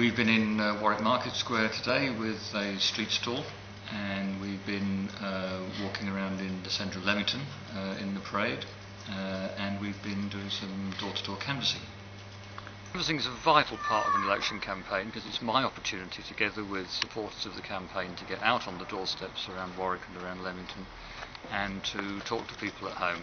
We've been in uh, Warwick Market Square today with a street stall and we've been uh, walking around in the centre of Leamington uh, in the parade uh, and we've been doing some door-to-door canvassing. Canvassing is a vital part of an election campaign because it's my opportunity together with supporters of the campaign to get out on the doorsteps around Warwick and around Leamington and to talk to people at home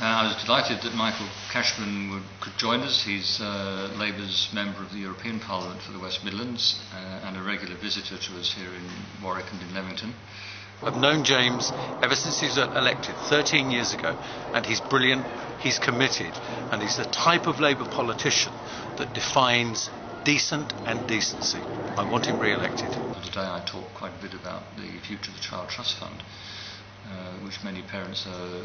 uh, I was delighted that Michael Cashman would, could join us. He's uh, Labour's member of the European Parliament for the West Midlands uh, and a regular visitor to us here in Warwick and in Leamington. I've known James ever since he was elected 13 years ago, and he's brilliant, he's committed, and he's the type of Labour politician that defines decent and decency. I want him re elected. Today I talked quite a bit about the future of the Child Trust Fund, uh, which many parents are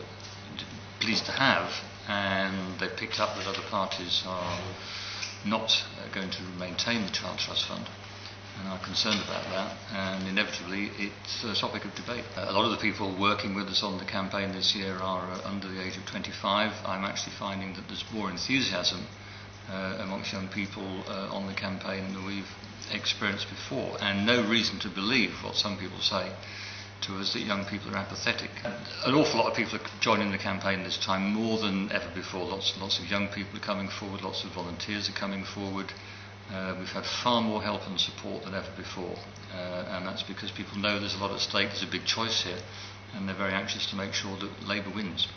pleased to have, and they've picked up that other parties are not uh, going to maintain the Child Trust Fund and are concerned about that, and inevitably it's a topic of debate. A lot of the people working with us on the campaign this year are uh, under the age of 25. I'm actually finding that there's more enthusiasm uh, amongst young people uh, on the campaign than we've experienced before, and no reason to believe what some people say to us that young people are apathetic. An awful lot of people are joining the campaign this time, more than ever before. Lots and lots of young people are coming forward, lots of volunteers are coming forward. Uh, we've had far more help and support than ever before, uh, and that's because people know there's a lot at stake, there's a big choice here, and they're very anxious to make sure that Labour wins.